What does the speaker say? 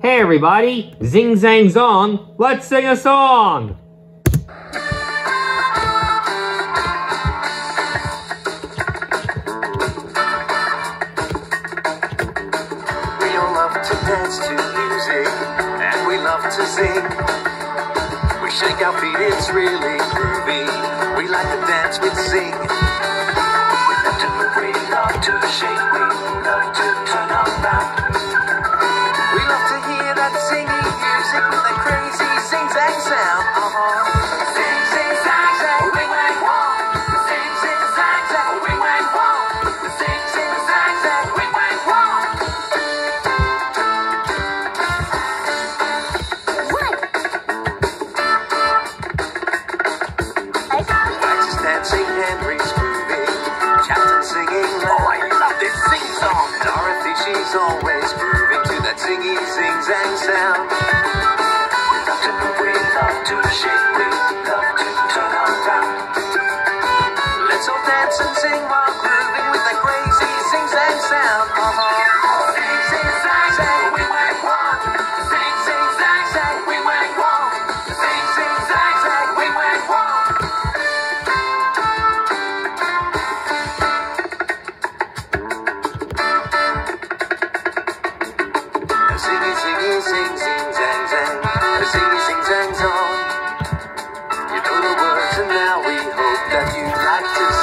Hey everybody, Zing Zang Zong, let's sing a song! We all love to dance to music, and we love to sing. We shake our feet, it's really groovy. We like to dance with sing. Dorothy, she's always grooving to that zingy, zing, zang sound. so dance and sing while grooving with the crazy sing sing sound. Uh-huh. Sing sing sing sing we went wild. Sing sing sing sing we went wild. Sing sing sing sing we went wild. Action.